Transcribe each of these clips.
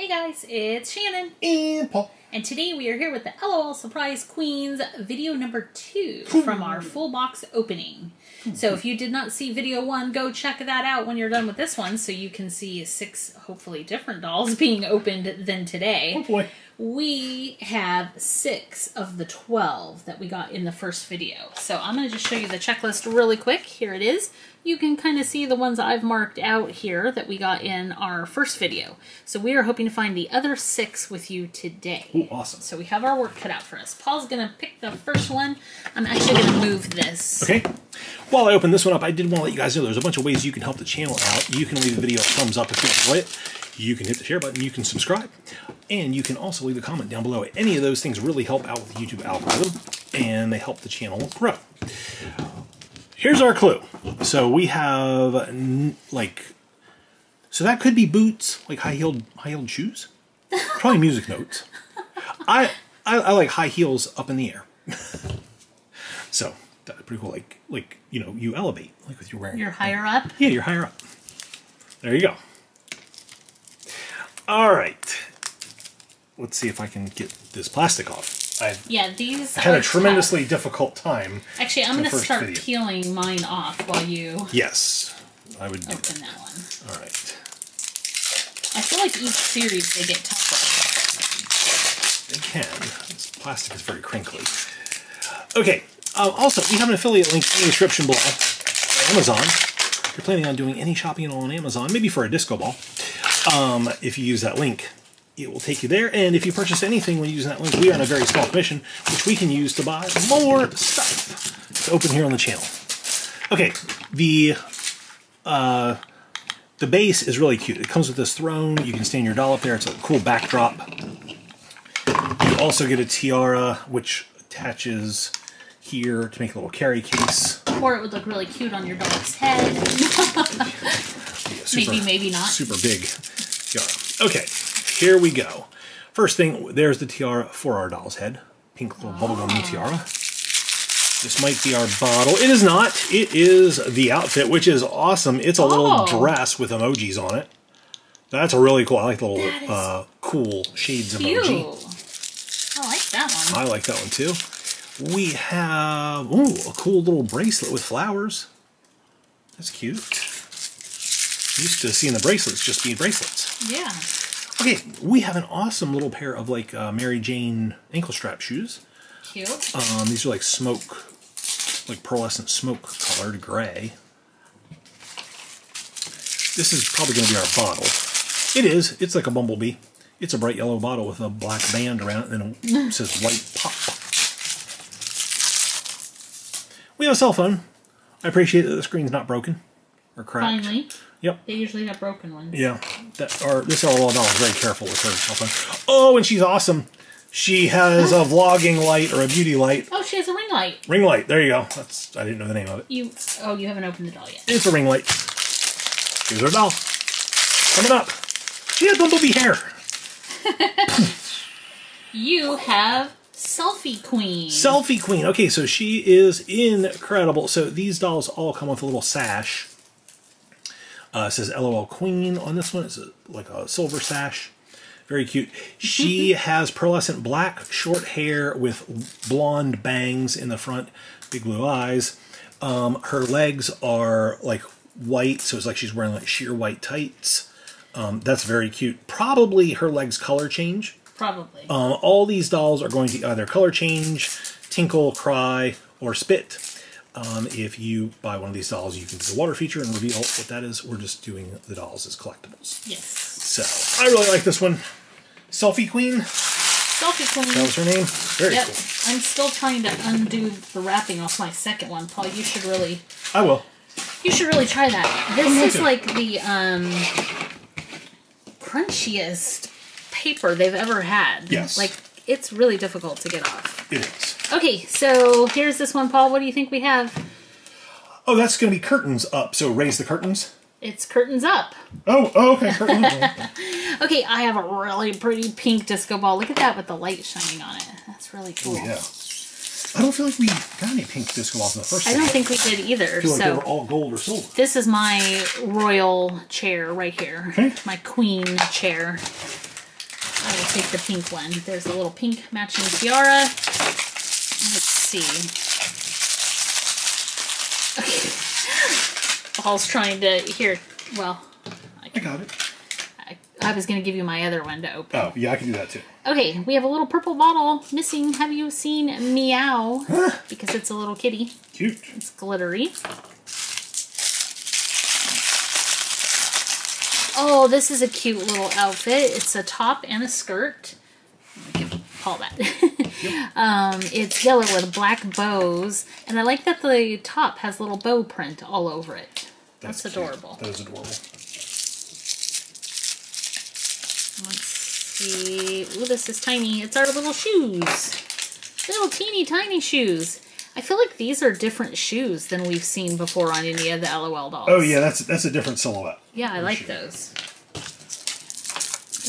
Hey guys, it's Shannon, And Paul. and today we are here with the LOL Surprise Queens video number two from our full box opening. So if you did not see video one, go check that out when you're done with this one so you can see six, hopefully different dolls being opened than today. Oh boy. We have six of the 12 that we got in the first video. So I'm going to just show you the checklist really quick. Here it is. You can kind of see the ones I've marked out here that we got in our first video. So we are hoping to find the other six with you today. Ooh, awesome. So we have our work cut out for us. Paul's going to pick the first one. I'm actually going to move this. Okay. While I open this one up, I did want to let you guys know there's a bunch of ways you can help the channel out. You can leave the video a thumbs up if you enjoy it. You can hit the share button. You can subscribe. And you can also leave a comment down below. Any of those things really help out with the YouTube algorithm and they help the channel grow. Here's our clue. So we have like, so that could be boots, like high heeled high heeled shoes. Probably music notes. I, I I like high heels up in the air. So that's pretty cool. Like like you know you elevate like with your wearing. You're higher up. Yeah, you're higher up. There you go. All right. Let's see if I can get this plastic off. I Yeah, these had a tremendously difficult time. Actually, I'm going to start video. peeling mine off while you Yes, I would do open that. that one. All right. I feel like each series they get tougher. They can. This plastic is very crinkly. Okay. Um, also, we have an affiliate link in the description below. Amazon. If you're planning on doing any shopping at all on Amazon, maybe for a disco ball, um, if you use that link, it will take you there. And if you purchase anything when using that link, we earn a very small commission, which we can use to buy more stuff to open here on the channel. Okay, the uh, the base is really cute. It comes with this throne. You can stand your doll up there. It's a cool backdrop. You also get a tiara, which attaches here to make a little carry case. Or it would look really cute on your dog's head. Yeah, super- maybe, maybe not. Super big tiara. Okay, here we go. First thing, there's the tiara for our doll's head. Pink little bubblegum Ah. tiara. This might be our bottle. It is not. It is the outfit, which is awesome. It's a little Oh. dress with emojis on it. That's a really cool. I like the little uh, cool shades Cute. emoji. I like that one. I like that one too. We have ooh, a cool little bracelet with flowers. That's cute. Used to seeing the bracelets just being bracelets. Yeah. Okay, we have an awesome little pair of like uh, Mary Jane ankle strap shoes. Cute. Um, these are like smoke, like pearlescent smoke colored gray. This is probably going to be our bottle. It is. It's like a bumblebee. It's a bright yellow bottle with a black band around it, and it says white pop. We have a cell phone. I appreciate that the screen's not broken cracked. Finally. Yep. They usually have broken ones. Yeah, that our this LOL doll is very careful with her cell phone. Oh, and she's awesome. She has a vlogging light or a beauty light, Oh, she has a ring light. ring light. There you go. That's I didn't know the name of it. You. Oh, you haven't opened the doll yet. It's a ring light. Here's our doll. Coming up. She has bumblebee hair. You have Selfie Queen. Selfie queen. Okay, so she is incredible. So these dolls all come with a little sash. Uh, it says LOL Queen on this one. It's a, like a silver sash. Very cute. She has pearlescent black short hair with blonde bangs in the front, big blue eyes. Um, her legs are like white, so it's like she's wearing like sheer white tights. Um, that's very cute. Probably her legs color change. Probably. Um, all these dolls are going to either color change, tinkle, cry, or spit. Um, if you buy one of these dolls, you can do the water feature and reveal what that is. We're just doing the dolls as collectibles. yes. So I really like this one. Selfie Queen, Selfie Queen. that was her name. Very Yep. cool. I'm still trying to undo the wrapping off my second one, Paul. You should really, I will. you should really try that. This is like the um crunchiest paper they've ever had. Yes. Like it's really difficult to get off. It is. Okay, so here's this one, Paul. What do you think we have? Oh, that's going to be curtains up. So raise the curtains. It's curtains up. Oh, oh okay. Curtains. Okay, I have a really pretty pink disco ball. Look at that with the light shining on it. That's really cool. Oh, yeah. I don't feel like we got any pink disco balls in the first I don't think we did either. I feel like they were all gold or silver. this is my royal chair right here. Okay. My queen chair. I will take the pink one. There's a little pink matching tiara. Let's see. Okay. Paul's trying to here. Well, I got it. I, I was going to give you my other one to open. Oh, yeah, I can do that too. Okay, we have a little purple bottle missing. Have you seen Meow? Because it's a little kitty. Cute. It's glittery. Oh, this is a cute little outfit. It's a top and a skirt. I'll give Paul that. um, it's yellow with black bows, and I like that the top has little bow print all over it. That's, cute. adorable. That is adorable. Let's see. Ooh, this is tiny. It's our little shoes. Little teeny tiny shoes. I feel like these are different shoes than we've seen before on any of the LOL dolls. Oh, yeah, that's that's a different silhouette. Yeah, I like shoe. those.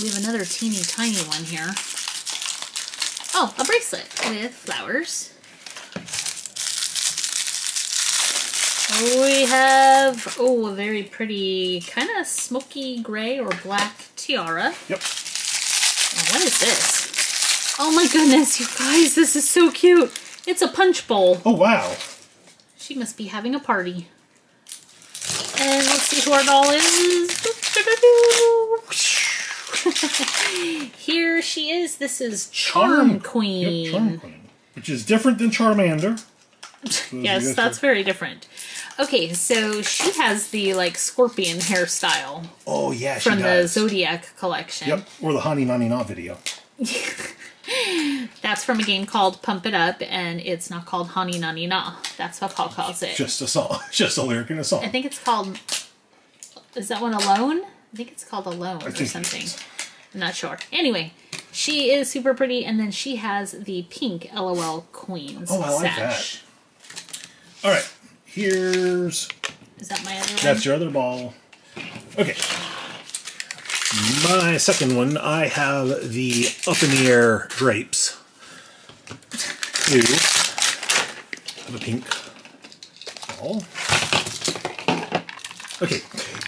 We have another teeny tiny one here. Oh, a bracelet with flowers. We have, oh, a very pretty kind of smoky gray or black tiara. Yep. What is this? Oh my goodness, you guys, this is so cute. It's a punch bowl. Oh, wow. She must be having a party. And let's see who our doll is. Here she is. This is Charm Queen. Yep, Charm Queen. Which is different than Charmander. Yes, that's very different. Okay, so she has the like scorpion hairstyle Oh, yeah, she from the. Zodiac collection. Yep, or the Honey Nani Na video. That's from a game called Pump It Up, and it's not called Honey Nani Na. That's what Paul calls it. Just a song. Just a lyric in a song. I think it's called. Is that one Alone? I think it's called Alone or something. I'm not sure. Anyway, she is super pretty, and then she has the pink LOL Queens Oh, I like sash. All right, here's Is that my other one? That's your other ball. Okay. My second one, I have the up in the air drapes. Two. Have a pink ball. Okay,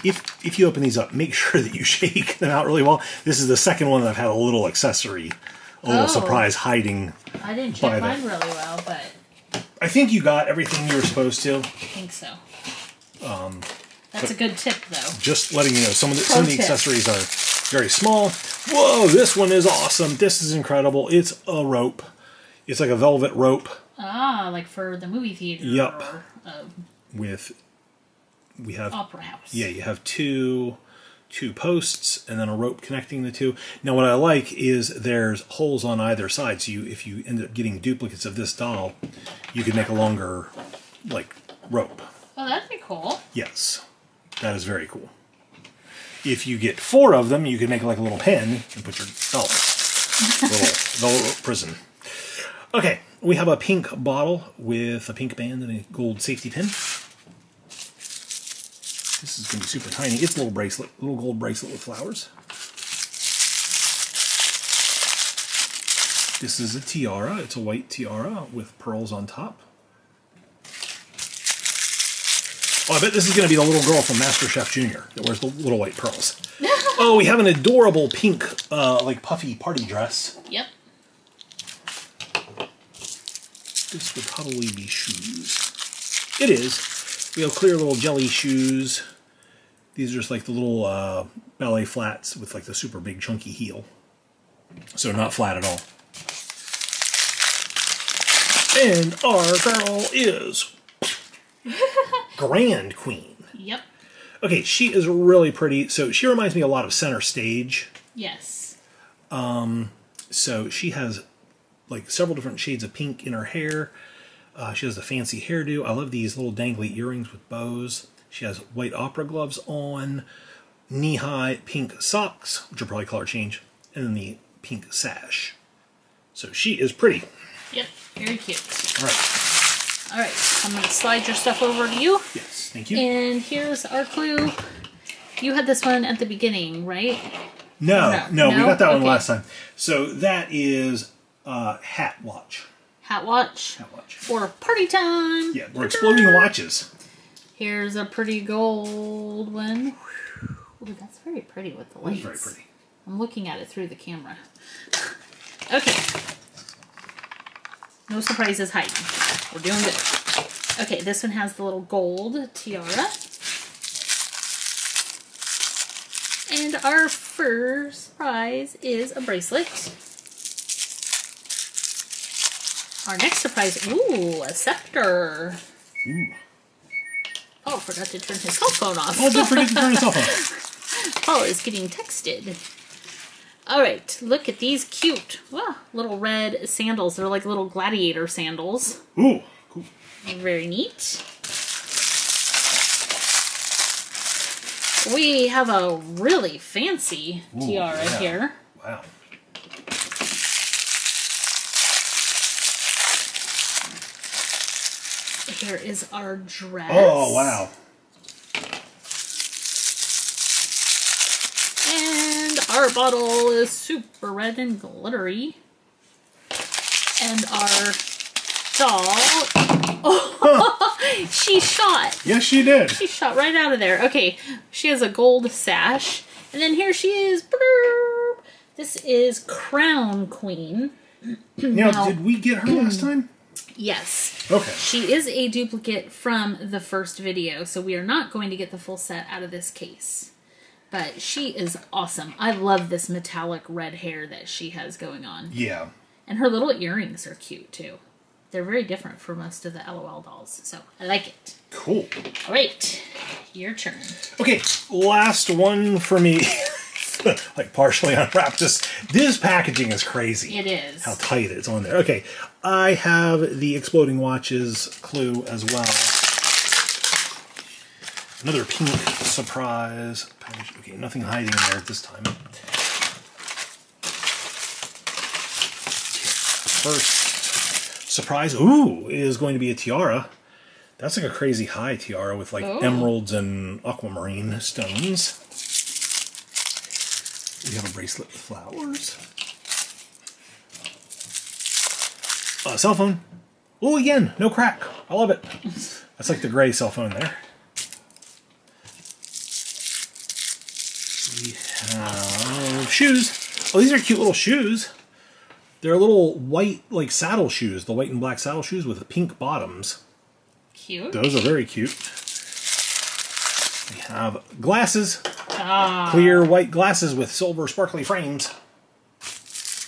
if if you open these up, make sure that you shake them out really well. This is the second one that I've had a little accessory, a little Oh. surprise hiding. I didn't check mine really well, but I think you got everything you were supposed to. I think so. Um, That's a good tip, though. just letting you know some of the, some of the accessories are very small. Whoa, this one is awesome. This is incredible. It's a rope. It's like a velvet rope Ah, like for the movie theater Yup. or uh, with we have opera house. yeah, you have two two posts and then a rope connecting the two. Now what I like is there's holes on either side. So you if you end up getting duplicates of this doll, you can make a longer like rope. Oh, that'd be cool. Yes, that is very cool. If you get four of them, you can make like a little pen and put your doll in. little velvet prison. Okay, we have a pink bottle with a pink band and a gold safety pin. This is going to be super tiny. It's a little bracelet, little gold bracelet with flowers. This is a tiara. It's a white tiara with pearls on top. Oh, I bet this is going to be the little girl from MasterChef Junior that wears the little white pearls. oh, we have an adorable pink, uh, like puffy party dress. Yep. This would probably be shoes. It is. We have clear little jelly shoes. These are just like the little uh, ballet flats with like the super big chunky heel. So not flat at all. And our girl is Grand Queen. Yep. Okay, she is really pretty. So she reminds me a lot of Center Stage. Yes. So she has like several different shades of pink in her hair. Uh, she has the fancy hairdo. I love these little dangly earrings with bows. She has white opera gloves on, knee high pink socks, which are probably color change, and then the pink sash. So she is pretty. Yep. Very cute. All right. All right. I'm going to slide your stuff over to you. Yes, thank you. And here's our clue. You had this one at the beginning, right? no, no, no, we got that one last time. So that is uh, Hat Watch. Hat watch Hat Watch. or party time. Yeah, we're exploding watches. Here's a pretty gold one. Ooh, that's very pretty with the lights. very pretty. I'm looking at it through the camera. Okay. No surprises hiding. We're doing good. Okay, this one has the little gold tiara. And our first prize is a bracelet. Our next surprise, ooh, a scepter. Ooh. Oh, forgot to turn his cell phone off. Oh, don't forget to turn his cell phone. Paul is getting texted. All right, look at these cute, wow, little red sandals. They're like little gladiator sandals. Ooh, cool. Very neat. We have a really fancy Ooh, tiara yeah. here. Wow. Here is our dress. Oh, wow. And our bottle is super red and glittery. And our doll. Oh, she shot. Yes, she did. She shot right out of there. Okay, she has a gold sash. And then here she is. This is Crown Queen. Now, Now- did we get her last time? Yes. Okay. She is a duplicate from the first video, so we are not going to get the full set out of this case. But she is awesome. I love this metallic red hair that she has going on. Yeah. And her little earrings are cute too. They're very different for most of the LOL dolls, so I like it. Cool. All right, your turn. Okay, last one for me. like partially unwrapped. This this packaging is crazy. It is. How tight it's on there. Okay, I have the exploding watches clue as well. Another pink surprise package. Okay, nothing hiding in there at this time. First surprise, ooh, is going to be a tiara. That's like a crazy high tiara with like Oh. emeralds and aquamarine stones. We have a bracelet with flowers. A cell phone. Oh, again, no crack. I love it. That's like the gray cell phone there. We have shoes. Oh, these are cute little shoes. They're little white, like saddle shoes, the white and black saddle shoes with pink bottoms. Cute. Those are very cute. We have glasses, Ah, clear white glasses with silver sparkly frames.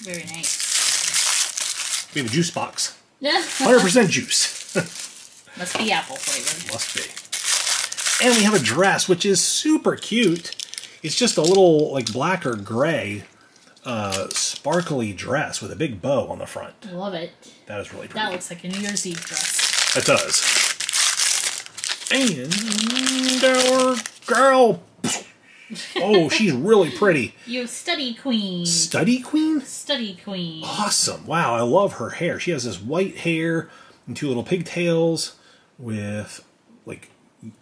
very nice. We have a juice box. Must 100% juice. Must be apple flavored. Must be. And we have a dress, which is super cute. It's just a little, like, black or gray, uh, sparkly dress with a big bow on the front. Love it. That is really pretty. That looks like a New Year's Eve dress. It does. And our girl. Oh, she's really pretty. You study queen. Study queen? Study queen. Awesome. Wow, I love her hair. She has this white hair and two little pigtails with like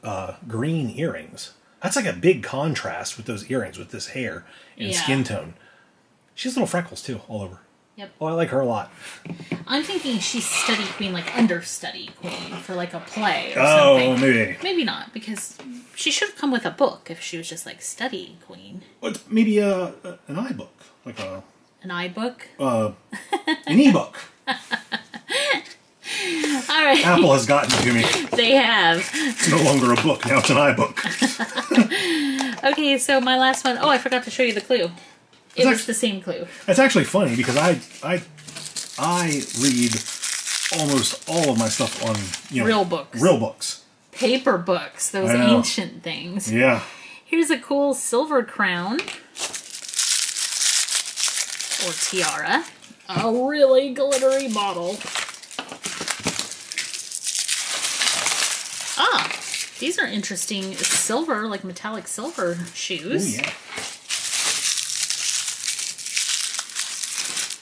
uh, green earrings. That's like a big contrast with those earrings with this hair and Yeah. skin tone. She has little freckles too, all over. Yep. Oh, I like her a lot. I'm thinking she's study queen, like understudy queen for like a play or Oh, something. maybe. Maybe not, because she should have come with a book if she was just like study queen. What, maybe a, an iBook, like a An eye book. uh, an ebook. All right, Apple has gotten to me. they have. It's no longer a book. Now it's an iBook. Okay, so my last one oh I forgot to show you the clue. It was the same clue. It's actually funny because I I I read almost all of my stuff on you know Real books. Real books. Paper books, those ancient things. Yeah. Here's a cool silver crown. Or tiara. A really glittery bottle. Ah, these are interesting silver, like metallic silver shoes. yeah.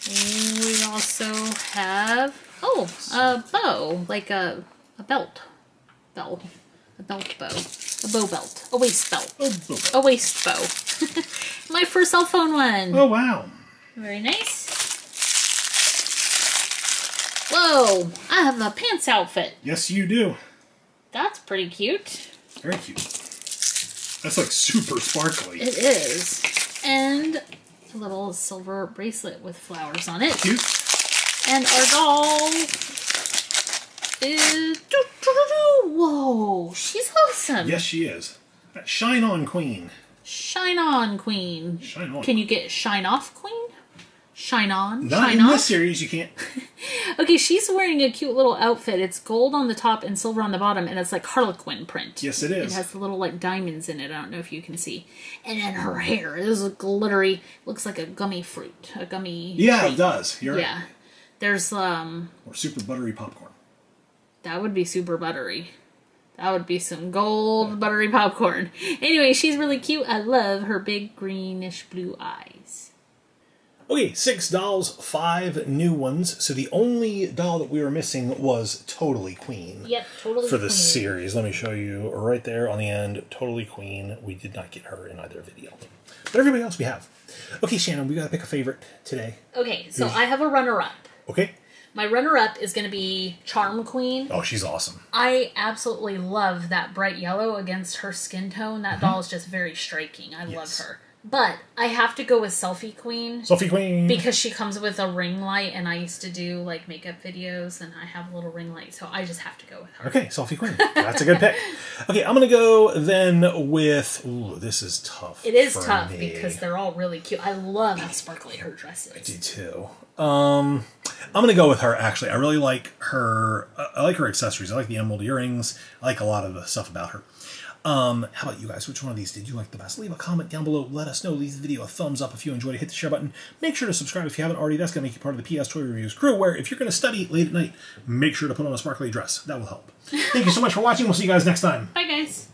We also have oh a bow, like a a belt, belt, a belt bow, a bow belt, a waist belt, Oh, oh. a waist bow. My first cell phone one. Oh, wow. Very nice. Whoa! I have a pants outfit. Yes, you do. That's pretty cute. Very cute. That's like super sparkly. It is. And a little silver bracelet with flowers on it. Cute. And our doll is. Whoa, she's awesome. Yes, she is. Shine on, Queen. Shine on, Queen. Shine on. Can you get Shine Off, Queen? Shine on? Not shine in off? this series, you can't. Okay, she's wearing a cute little outfit. It's gold on the top and silver on the bottom, and it's like Harlequin print. Yes, it is. It has the little like diamonds in it. I don't know if you can see. And then her hair is glittery. Looks like a gummy fruit, a gummy. Yeah, it does. You're Yeah. There's um. Or super buttery popcorn. that would be super buttery. That would be some gold buttery popcorn. Anyway, she's really cute. I love her big greenish blue eyes. Okay, six dolls, five new ones. So the only doll that we were missing was Totally Queen. Yep, totally. For the queen. series, let me show you right there on the end. Totally Queen. We did not get her in either video, but everybody else we have. Okay, Shannon, we gotta pick a favorite today. Okay, so I have a runner-up. Okay. My runner-up is going to be Charm Queen. Oh, she's awesome. I absolutely love that bright yellow against her skin tone. That doll is just very striking. I Mm-hmm. Yes. love her. But I have to go with Selfie Queen Selfie Queen. because she comes with a ring light, and I used to do like makeup videos, and I have a little ring light, so I just have to go with her. Okay, Selfie Queen. That's a good pick. Okay, I'm gonna go then with. Ooh, this is tough. It is tough me. because they're all really cute. I love how sparkly her dress is. do too. Um, I'm gonna go with her. Actually, I really like her. I I like her accessories. I like the emerald earrings. I like a lot of the stuff about her. Um, how about you guys? Which one of these did you like the best? Leave a comment down below. Let us know. Leave the video a thumbs up if you enjoyed it. Hit the share button. Make sure to subscribe if you haven't already. That's gonna make you part of the PS Toy Reviews crew. Where if you're gonna study late at night, make sure to put on a sparkly dress. That will help. Thank you so much for watching. We'll see you guys next time. Bye, guys.